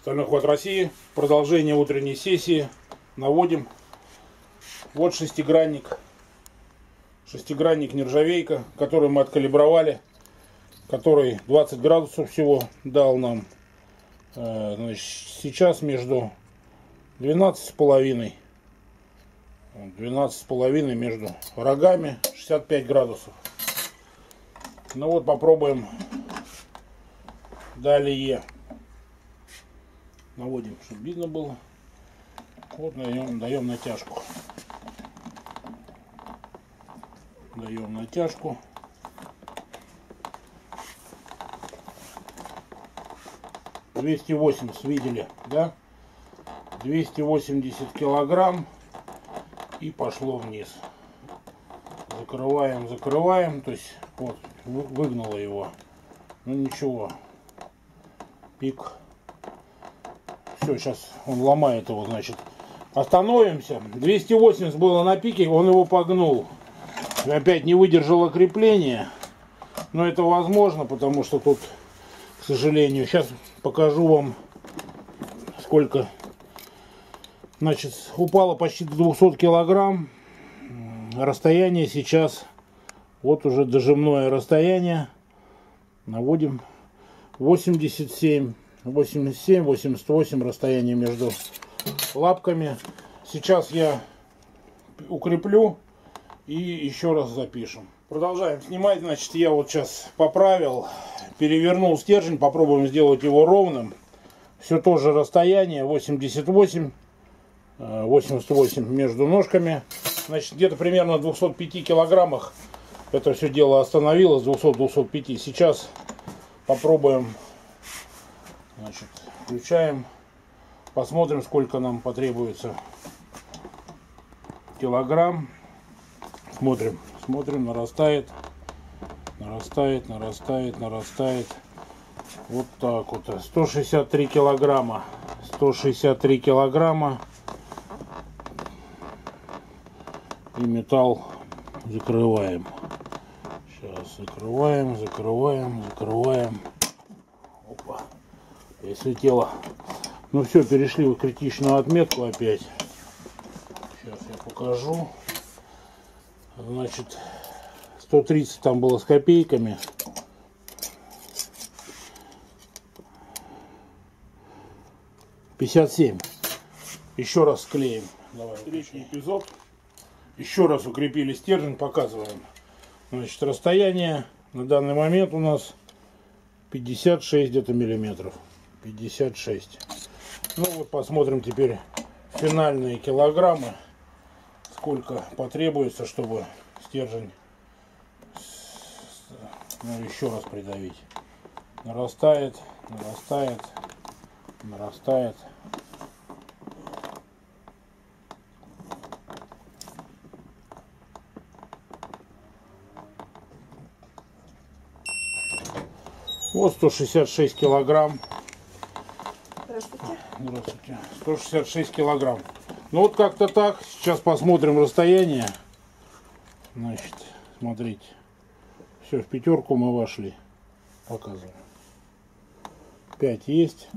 Стальной хват России. Продолжение утренней сессии. Наводим. Вот шестигранник. Шестигранник нержавейка, который мы откалибровали. Который 20 градусов всего дал нам. Э, значит, сейчас между 12 с половиной 12 с половиной между рогами 65 градусов ну вот попробуем далее наводим, чтобы видно было. Вот даем, даем натяжку. Даем натяжку. Двести восемьдесят видели, да? 280 килограмм и пошло вниз. Закрываем, закрываем, то есть вот выгнало его. Ну ничего, пик все, сейчас он ломает его, значит. Остановимся. 280 было на пике, он его погнул. Опять не выдержало крепление. Но это возможно, потому что тут, к сожалению, сейчас покажу вам, сколько. Значит, упало почти до 200 килограмм. Расстояние сейчас, вот уже дожимное расстояние. Наводим 87 87, 88 расстояние между лапками. Сейчас я укреплю и еще раз запишем. Продолжаем снимать. Значит, я вот сейчас поправил, перевернул стержень, попробуем сделать его ровным. Все то же расстояние, 88, 88 э, между ножками. Значит, где-то примерно 205 килограммах это все дело остановилось, 200-205. Сейчас попробуем Значит, включаем, посмотрим, сколько нам потребуется килограмм. Смотрим, смотрим, нарастает, нарастает, нарастает, нарастает. Вот так вот. 163 килограмма. 163 килограмма. И металл закрываем. Сейчас закрываем, закрываем, закрываем. Если тело ну все перешли в критичную отметку опять сейчас я покажу значит 130 там было с копейками Пятьдесят семь. Еще раз склеим. Давай. Встречный эпизод. Еще раз укрепили стержень, показываем. Значит, расстояние на данный момент у нас 56 где-то миллиметров. 56. Ну вот посмотрим теперь финальные килограммы. Сколько потребуется, чтобы стержень ну, еще раз придавить. Нарастает, нарастает, нарастает. Вот 166 килограмм. Здравствуйте. Здравствуйте. 166 килограмм. Ну вот как-то так. Сейчас посмотрим расстояние. Значит, смотрите. Все, в пятерку мы вошли. Показываю. 5 есть.